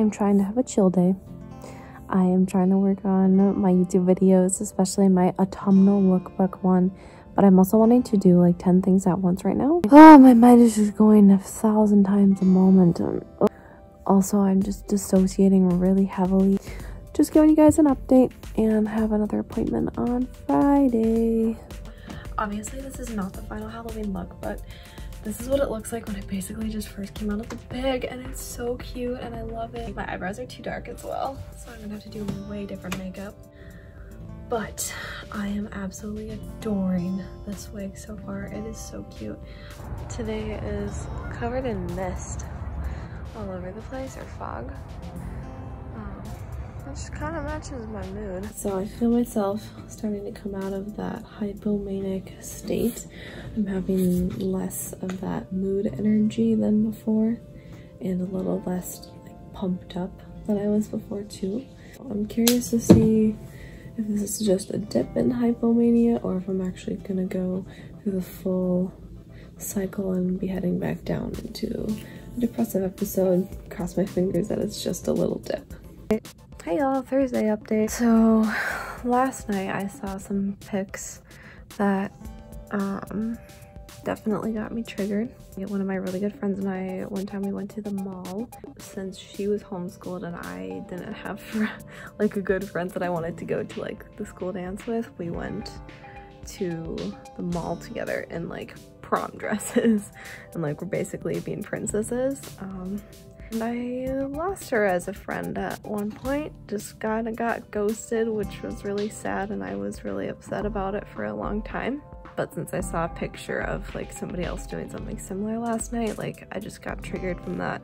am trying to have a chill day. I am trying to work on my YouTube videos, especially my autumnal lookbook one. But I'm also wanting to do like 10 things at once right now. Oh, my mind is just going a thousand times a moment. Also, I'm just dissociating really heavily. Just giving you guys an update and have another appointment on Friday. Obviously, this is not the final Halloween look, but this is what it looks like when I basically just first came out of the bag and it's so cute and I love it. My eyebrows are too dark as well, so I'm gonna have to do way different makeup. But I am absolutely adoring this wig so far. It is so cute. Today is covered in mist all over the place or fog. Just kind of matches my mood. So I feel myself starting to come out of that hypomanic state. I'm having less of that mood energy than before and a little less like, pumped up than I was before too. I'm curious to see if this is just a dip in hypomania or if I'm actually gonna go through the full cycle and be heading back down into a depressive episode. Cross my fingers that it's just a little dip. Hey y'all, Thursday update. So last night I saw some pics that um, definitely got me triggered. One of my really good friends and I, one time we went to the mall. Since she was homeschooled and I didn't have like a good friend that I wanted to go to like the school dance with, we went to the mall together in like prom dresses and like we're basically being princesses. Um, and I lost her as a friend at one point, just kind of got ghosted, which was really sad and I was really upset about it for a long time. But since I saw a picture of like somebody else doing something similar last night, like I just got triggered from that.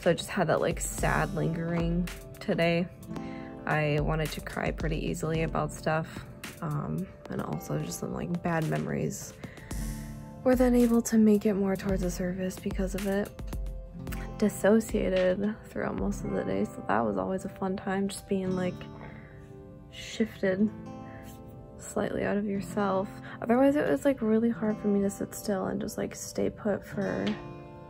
So I just had that like sad lingering today. I wanted to cry pretty easily about stuff um, and also just some like bad memories were then able to make it more towards the surface because of it dissociated throughout most of the day so that was always a fun time just being like shifted slightly out of yourself. Otherwise it was like really hard for me to sit still and just like stay put for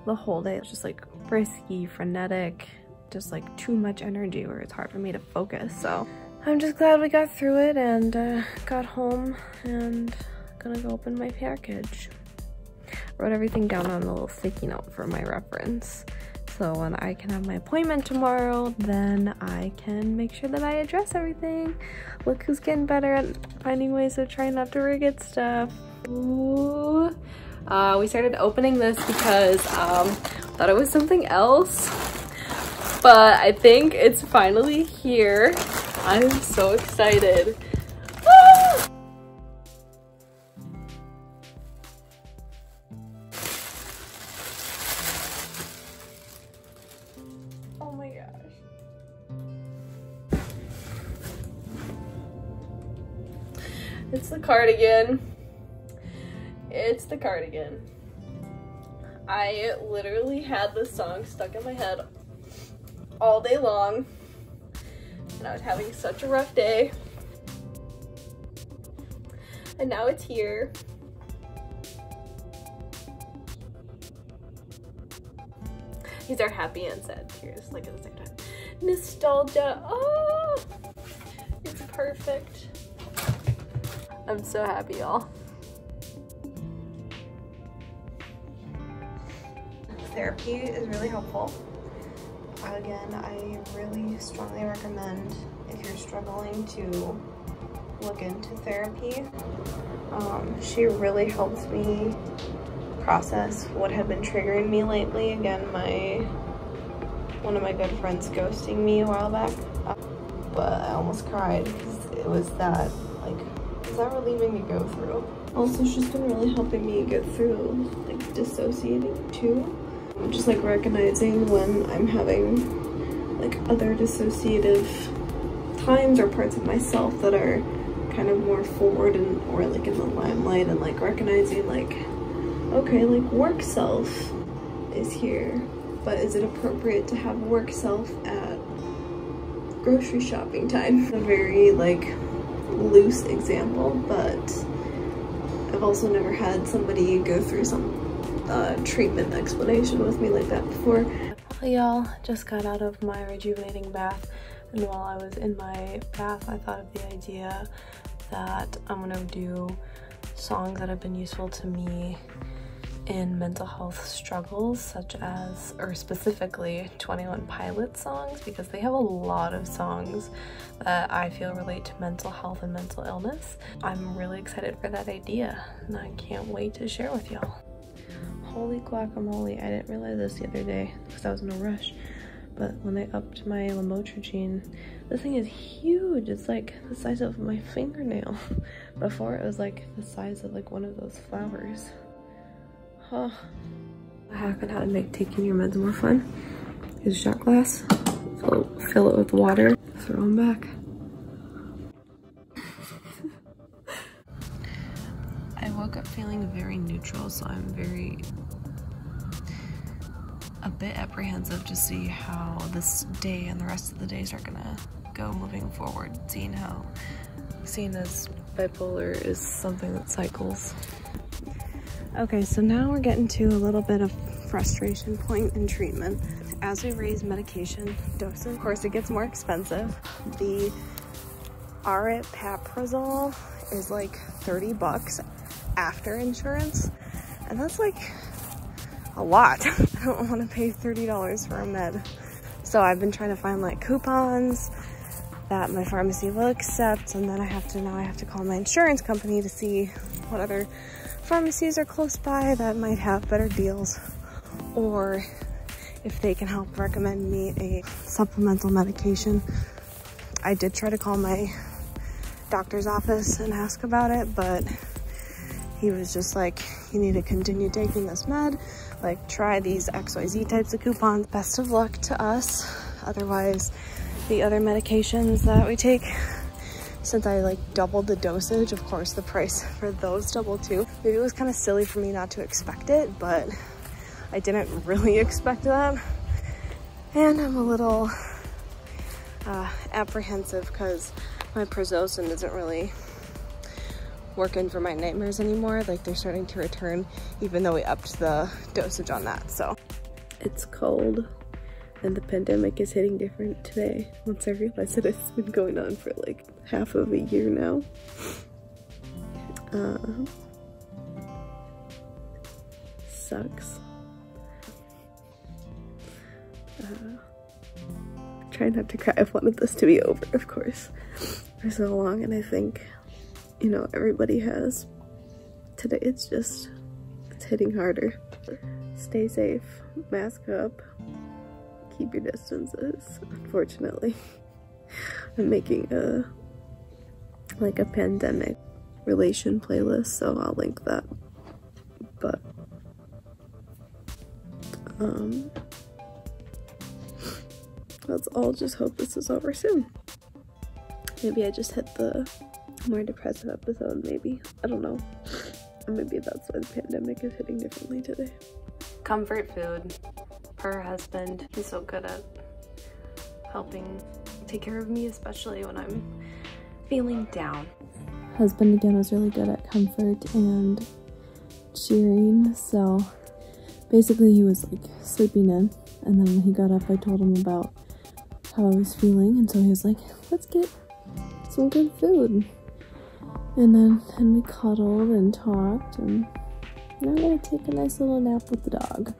the whole day. It's just like frisky frenetic just like too much energy where it's hard for me to focus so. I'm just glad we got through it and uh, got home and gonna go open my package. Wrote everything down on a little sticky note for my reference so when I can have my appointment tomorrow, then I can make sure that I address everything. Look who's getting better at finding ways to try not to forget stuff. Ooh. Uh, we started opening this because um, thought it was something else, but I think it's finally here. I'm so excited. It's the cardigan. It's the cardigan. I literally had this song stuck in my head all day long and I was having such a rough day. And now it's here. These are happy and sad tears, like at the same time. Nostalgia, oh, it's perfect. I'm so happy, y'all. Therapy is really helpful. Again, I really strongly recommend if you're struggling to look into therapy. Um, she really helped me process what had been triggering me lately. Again, my one of my good friends ghosting me a while back, but I almost cried because it was that like that relieving to go through. Also, she's been really helping me get through like dissociating too. Just like recognizing when I'm having like other dissociative times or parts of myself that are kind of more forward and or like in the limelight and like recognizing like okay like work self is here but is it appropriate to have work self at grocery shopping time a very like loose example, but I've also never had somebody go through some uh, treatment explanation with me like that before. Well, y'all, just got out of my rejuvenating bath, and while I was in my bath, I thought of the idea that I'm gonna do songs that have been useful to me in mental health struggles such as or specifically 21 pilot songs because they have a lot of songs that i feel relate to mental health and mental illness. I'm really excited for that idea and i can't wait to share with y'all. Holy guacamole i didn't realize this the other day because i was in a rush but when i upped my lamotrigine this thing is huge it's like the size of my fingernail. Before it was like the size of like one of those flowers Huh. A hack on how to make taking your meds more fun is a shot glass, fill, fill it with water, throw them back. I woke up feeling very neutral, so I'm very a bit apprehensive to see how this day and the rest of the days are gonna go moving forward, seeing how seeing as bipolar is something that cycles Okay, so now we're getting to a little bit of frustration point in treatment. As we raise medication doses, of course, it gets more expensive. The aripiprazole is like 30 bucks after insurance, and that's like a lot. I don't want to pay $30 for a med. So I've been trying to find like coupons that my pharmacy will accept, and then I have to now I have to call my insurance company to see what other pharmacies are close by that might have better deals or if they can help recommend me a supplemental medication. I did try to call my doctor's office and ask about it, but he was just like, you need to continue taking this med, like try these XYZ types of coupons. Best of luck to us. Otherwise, the other medications that we take since I like doubled the dosage, of course the price for those doubled too. Maybe it was kind of silly for me not to expect it, but I didn't really expect that. And I'm a little uh, apprehensive because my Prazosin isn't really working for my nightmares anymore. Like they're starting to return even though we upped the dosage on that, so. It's cold and the pandemic is hitting different today once I realized that it's been going on for like half of a year now. Uh, sucks. Uh, try not to cry. I've wanted this to be over, of course, for so long, and I think, you know, everybody has. Today it's just, it's hitting harder. Stay safe, mask up, keep your distances, unfortunately. I'm making a like a pandemic relation playlist, so I'll link that. But um let's all just hope this is over soon. Maybe I just hit the more depressive episode, maybe. I don't know. Maybe that's why the pandemic is hitting differently today. Comfort food. Her husband, he's so good at helping take care of me, especially when I'm feeling down. Husband again was really good at comfort and cheering, so basically he was like sleeping in and then when he got up I told him about how I was feeling and so he was like, let's get some good food. And then and we cuddled and talked and now I'm gonna take a nice little nap with the dog.